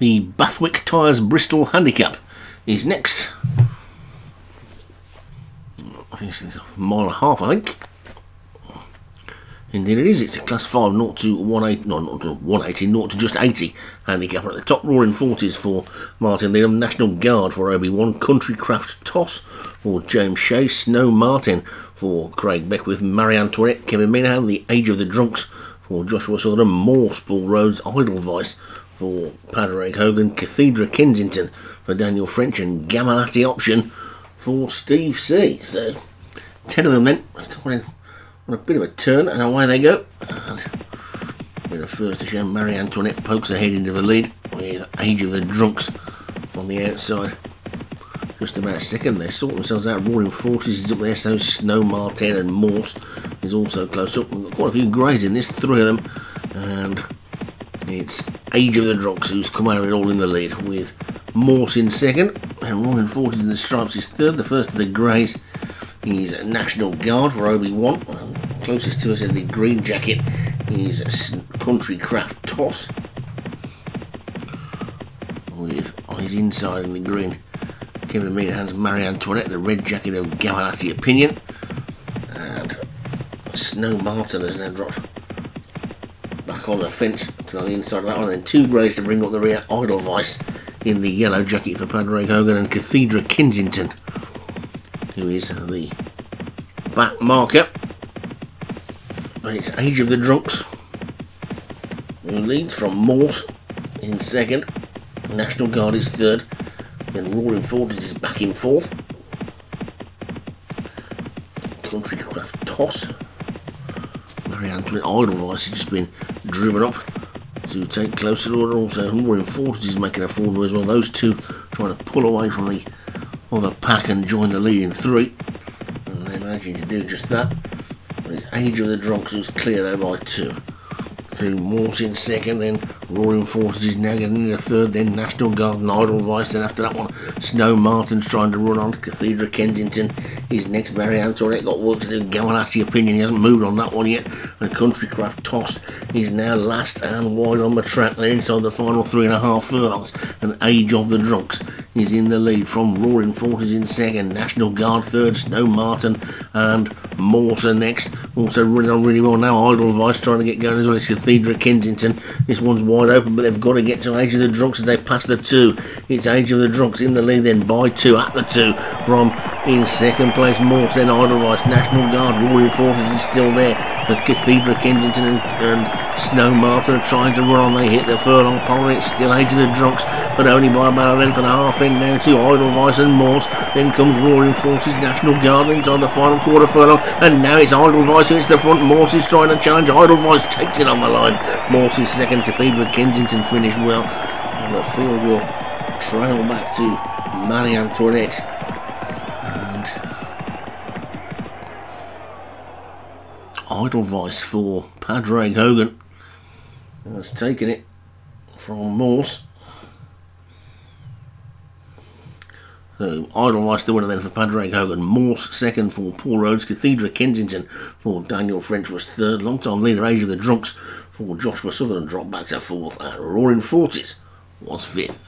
The Bathwick Tyres Bristol Handicap is next. I think it's a mile and a half, I think. Indeed it is, it's a class 5 0 to 180, no, not to 180, 0 to just 80 handicap at the top roaring 40s for Martin Leadham, National Guard for Obi-Wan, Country Craft Toss for James Shea, Snow Martin for Craig Beckwith, Marie Antoinette, Kevin Minahan, The Age of the Drunks for Joshua Sutherland, Morse, Paul Rhodes, Idlevice for Padraig Hogan, Cathedra Kensington for Daniel French, and Gamalati Option for Steve C. So, 10 of them then on a bit of a turn, and away they go. And with the first to show, Marie Antoinette pokes ahead into the lead with Age of the Drunks on the outside. Just about second, they sort themselves out. Roaring Forties is up there, so Snow Martin and Morse is also close up. We've got quite a few greys in this, three of them, and it's Age of the Droxus, out all in the lead with Morse in second, and Roaring Forties in the stripes is third. The first of the greys is National Guard for Obi-Wan. Closest to us in the green jacket is Country Craft Toss. With on his inside in the green, Kevin Minahan's Marie Antoinette, the red jacket of Gamalati Opinion. And Snow Martin has now dropped back on the fence to on the inside of that one. And then two greys to bring up the rear, Idlevice in the yellow jacket for Padraig Hogan and Cathedra Kensington who is the back marker. But it's Age of the Drunks who leads from Morse in second. National Guard is third. Then Roaring Forties is back in fourth. Country Craft Toss. Marie Antoinette Idlevice has just been driven up to take closer order. Also, Roaring Forties is making a fall as well. Those two trying to pull away from the other pack and join the lead in three. And they're managing to do just that. But it's Age of the Drunks who's clear though by two. Morse in second, then Roaring Forties is now getting into third, then National Guard and Idlevice, then after that one, Snow Martin's trying to run on. Cathedra Kensington His next. Marie Antoinette got work to do. Gamalati Opinion, he hasn't moved on that one yet. And Countrycraft Tossed He's now last and wide on the track. They're inside the final three and a half furlongs. And Age of the Drunks is in the lead from Roaring Forties in second. National Guard third, Snow Martin and Mortar next. Also running on really well now. Idlevice trying to get going as well. It's Cathedra Kensington. This one's wide open, but they've got to get to Age of the Drunks as they pass the two. It's Age of the Drunks in the lead then by two at the two from in second place. Morse then Idlevice. National Guard Roaring Forties is still there. The Cathedral, Kensington and, and Snow Martin are trying to run on. They hit the furlong pole and it's still Age of the Drunks, but only by about a length and a half in now to Idlevice and Morse. Then comes Roaring Forties, National Guard inside the final quarter furlong, and now it's Idlevice who hits the front. Morse is trying to challenge. Idlevice takes it on the line. Morse is second. Cathedral, Kensington finished well, and the field will trail back to Marie Antoinette. Idlevice for Padraig Hogan has taken it from Morse. So Idlevice the winner then for Padraig Hogan. Morse second for Paul Rhodes. Cathedra Kensington for Daniel French was third. Long time leader Age of the Drunks for Joshua Sutherland dropped back to fourth. And Roaring Forties was fifth.